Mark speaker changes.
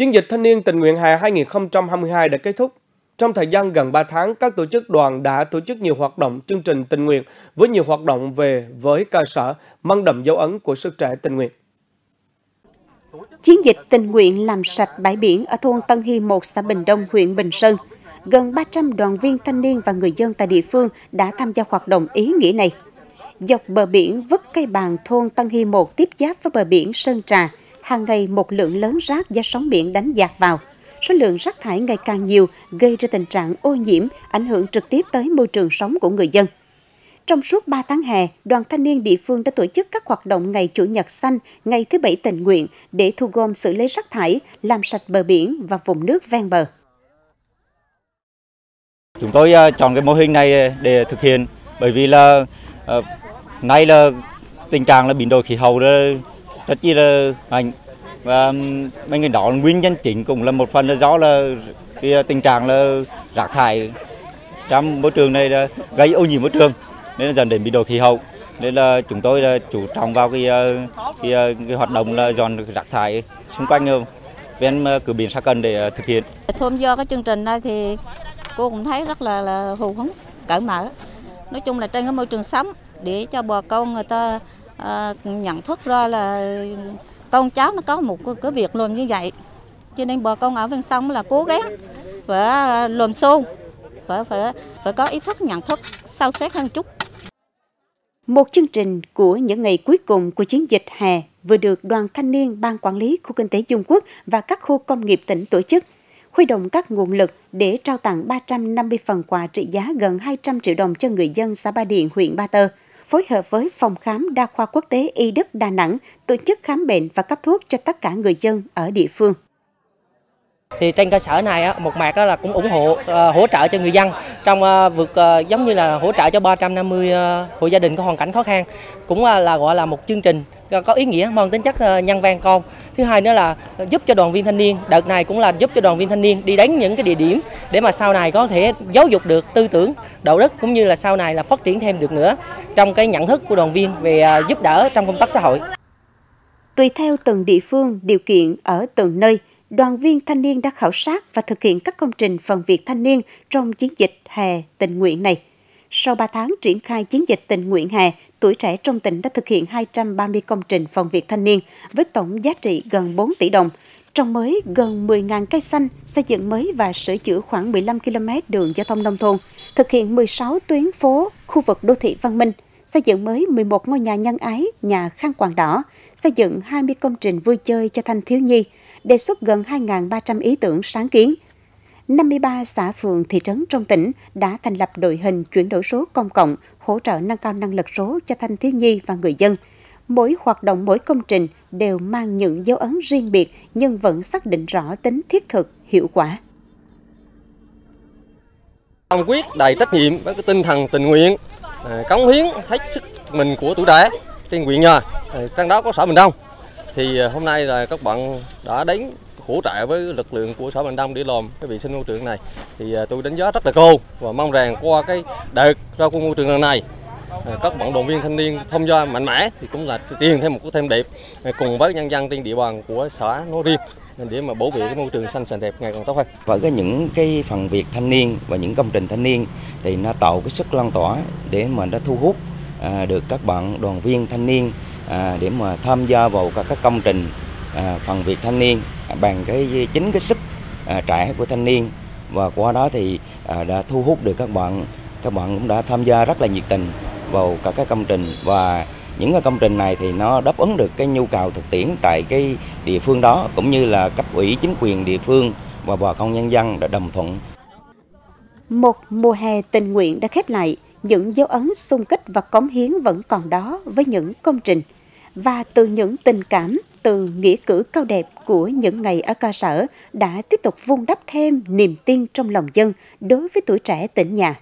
Speaker 1: Chiến dịch thanh niên tình nguyện hè 2022 đã kết thúc. Trong thời gian gần 3 tháng, các tổ chức đoàn đã tổ chức nhiều hoạt động chương trình tình nguyện với nhiều hoạt động về với cơ sở mang đậm dấu ấn của sức trẻ tình nguyện.
Speaker 2: Chiến dịch tình nguyện làm sạch bãi biển ở thôn Tân Hy 1, xã Bình Đông, huyện Bình Sơn. Gần 300 đoàn viên thanh niên và người dân tại địa phương đã tham gia hoạt động ý nghĩa này. Dọc bờ biển vứt cây bàn thôn Tân Hy 1 tiếp giáp với bờ biển Sơn Trà, hàng ngày một lượng lớn rác do sóng biển đánh dạt vào. Số lượng rác thải ngày càng nhiều gây ra tình trạng ô nhiễm, ảnh hưởng trực tiếp tới môi trường sống của người dân. Trong suốt 3 tháng hè, đoàn thanh niên địa phương đã tổ chức các hoạt động ngày Chủ nhật xanh, ngày thứ Bảy tình nguyện để thu gom xử lý rác thải, làm sạch bờ biển và vùng nước ven bờ.
Speaker 3: Chúng tôi à, chọn cái mô hình này à, để thực hiện bởi vì là à, nay là tình trạng là biến đổi khí hậu rất chi là mạnh và um, bên cạnh đó nguyên nhân chính cũng là một phần là do là cái uh, tình trạng là rác thải trong môi trường này là gây ô nhiễm môi trường nên là dẫn đến biến đổi khí hậu nên là chúng tôi là chủ trọng vào cái uh, cái, uh, cái hoạt động là dọn rác thải xung quanh ven cửa biển Sa Cần để thực hiện.
Speaker 4: Tham gia cái chương trình này thì cô cũng thấy rất là là hào hứng, cởi mở. Nói chung là trên cái môi trường sống để cho bà con người ta à, nhận thức ra là con cháu nó có một cái việc luôn như vậy. Cho nên bà con ở ven sông là cố gắng phải ờ, lùm xô phải phải phải có ý thức nhận thức sâu sát hơn chút.
Speaker 2: Một chương trình của những ngày cuối cùng của chiến dịch hè vừa được Đoàn Thanh niên Ban Quản lý Khu Kinh tế Dung Quốc và các khu công nghiệp tỉnh tổ chức, huy động các nguồn lực để trao tặng 350 phần quà trị giá gần 200 triệu đồng cho người dân xã Ba Điện, huyện Ba Tơ phối hợp với Phòng khám đa khoa quốc tế Y Đức Đà Nẵng tổ chức khám bệnh và cấp thuốc cho tất cả người dân ở địa phương.
Speaker 5: Thì trên cơ sở này một mặt là cũng ủng hộ ờ, hỗ trợ cho người dân trong ờ, vượt ờ, giống như là hỗ trợ cho 350 hộ gia đình có hoàn cảnh khó khăn, cũng là gọi là một chương trình có ý nghĩa mang tính chất ờ, nhân văn con. Thứ hai nữa là giúp cho đoàn viên thanh niên, đợt này cũng là giúp cho đoàn viên thanh niên đi đến những cái địa điểm để mà sau này có thể giáo dục được tư tưởng, đạo đức cũng như là sau này là phát triển thêm được nữa trong cái nhận thức của đoàn viên về ờ, giúp đỡ trong công tác xã hội.
Speaker 2: Tùy theo từng địa phương, điều kiện ở từng nơi, đoàn viên thanh niên đã khảo sát và thực hiện các công trình phần việc thanh niên trong chiến dịch hè tình nguyện này sau 3 tháng triển khai chiến dịch tình nguyện hè, tuổi trẻ trong tỉnh đã thực hiện 230 công trình phòng việc thanh niên với tổng giá trị gần 4 tỷ đồng, trồng mới gần 10.000 cây xanh, xây dựng mới và sửa chữa khoảng 15 km đường giao thông nông thôn, thực hiện 16 tuyến phố, khu vực đô thị văn minh, xây dựng mới 11 ngôi nhà nhân ái, nhà khăn quàng đỏ, xây dựng 20 công trình vui chơi cho thanh thiếu nhi, đề xuất gần 2.300 ý tưởng sáng kiến – 53 xã phường thị trấn trong tỉnh đã thành lập đội hình chuyển đổi số công cộng, hỗ trợ nâng cao năng lực số cho thanh thiếu nhi và người dân. Mỗi hoạt động, mỗi công trình đều mang những dấu ấn riêng biệt nhưng vẫn xác định rõ tính thiết thực, hiệu quả.
Speaker 6: Tâm quyết đầy trách nhiệm với cái tinh thần tình nguyện, à, cống hiến hết sức mình của tuổi trẻ trên huyện nhà, à, trong đó có xã Bình Đông. Thì à, hôm nay là các bạn đã đến hỗ trợ với lực lượng của xã Bình Đông để làm cái vệ sinh môi trường này thì à, tôi đánh giá rất là cao và mong rằng qua cái đợt ra quân môi trường lần này à, các bạn đoàn viên thanh niên tham gia mạnh mẽ thì cũng là tiền thêm một cái thêm đẹp à, cùng với nhân dân trên địa bàn của xã nói riêng để mà bảo vệ cái môi trường xanh sạch đẹp ngày càng tốt hơn.
Speaker 3: Với cái những cái phần việc thanh niên và những công trình thanh niên thì nó tạo cái sức lan tỏa để mà nó thu hút được các bạn đoàn viên thanh niên để mà tham gia vào các các công trình phần việc thanh niên bằng cái chính cái sức à, trẻ của thanh niên. Và qua đó thì à, đã thu hút được các bạn các bạn cũng đã tham gia rất là nhiệt tình vào cả các công trình. Và những cái công trình này thì nó đáp ứng được cái nhu cầu thực tiễn tại cái địa phương đó cũng như là cấp ủy chính quyền địa phương và bà con nhân dân đã đồng thuận.
Speaker 2: Một mùa hè tình nguyện đã khép lại, những dấu ấn xung kích và cống hiến vẫn còn đó với những công trình. Và từ những tình cảm từ nghĩa cử cao đẹp của những ngày ở cơ sở đã tiếp tục vun đắp thêm niềm tin trong lòng dân đối với tuổi trẻ tỉnh nhà.